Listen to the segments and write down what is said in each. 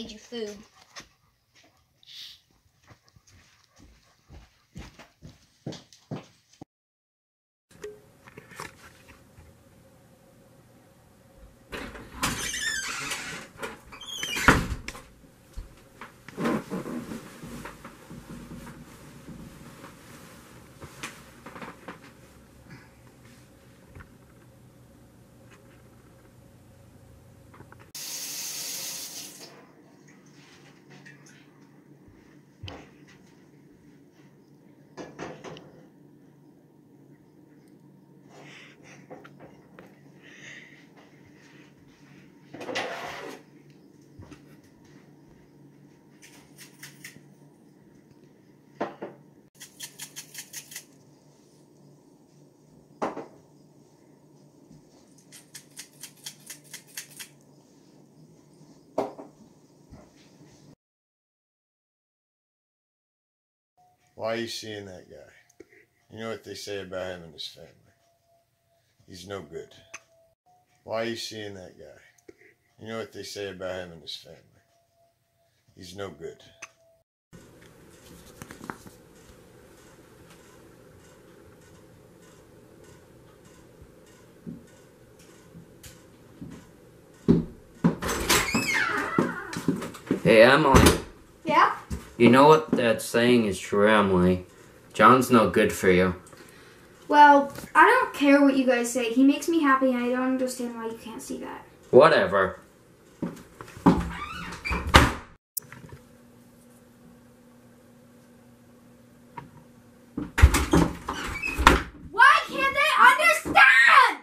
made you food. Why are you seeing that guy? You know what they say about him and his family. He's no good. Why are you seeing that guy? You know what they say about him and his family. He's no good. Hey, Emily. Yeah? You know what that saying is true, Emily. John's no good for you. Well, I don't care what you guys say. He makes me happy, and I don't understand why you can't see that. Whatever. Why can't they understand?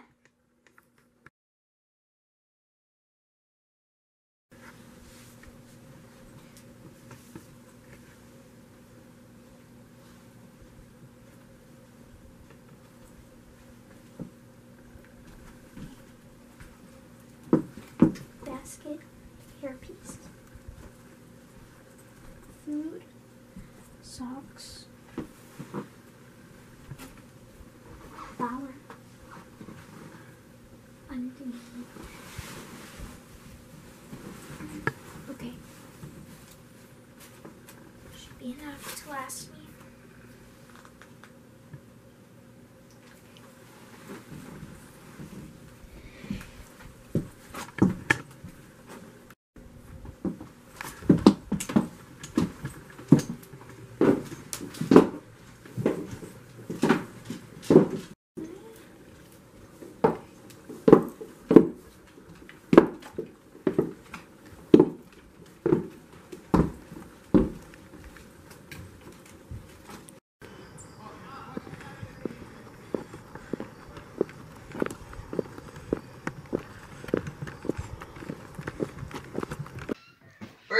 Basket, hairpiece,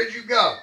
Where'd you go?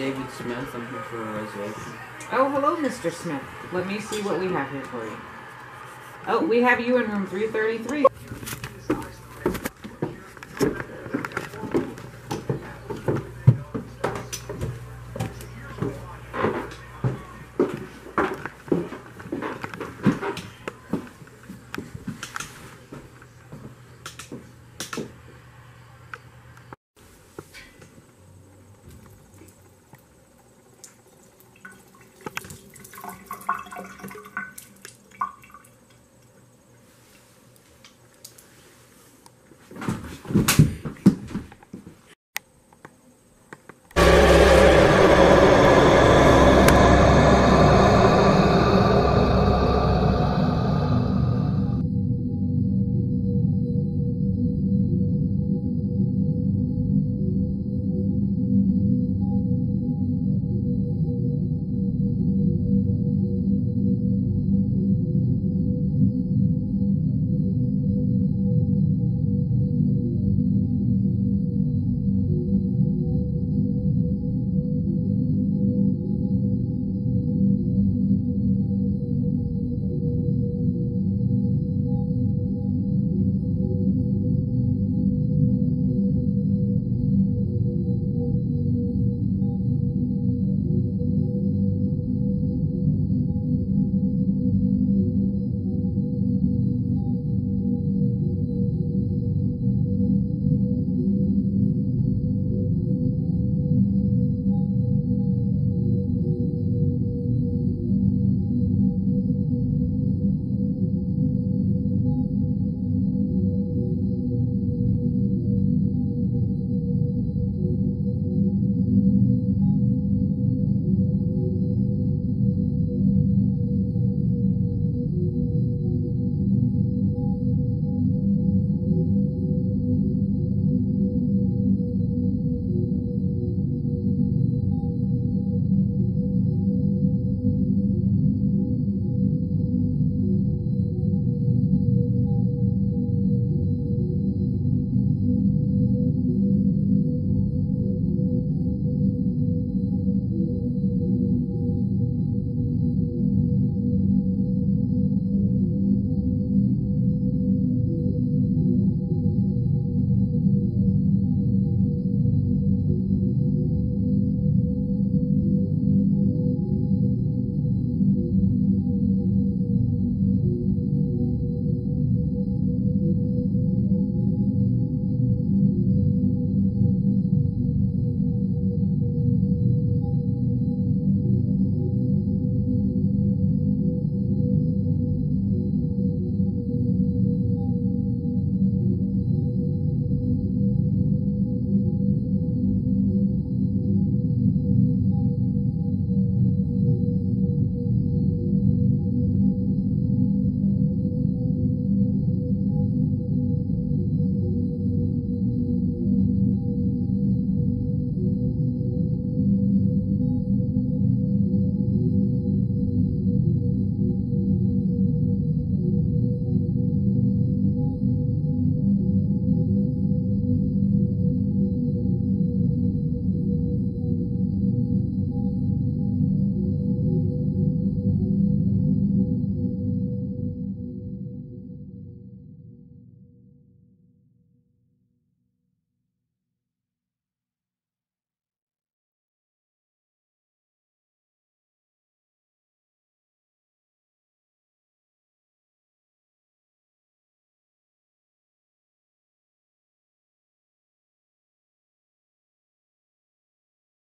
David Smith. I'm here for a reservation. Oh, hello, Mr. Smith. Let me see what we have here for you. Oh, we have you in room 333.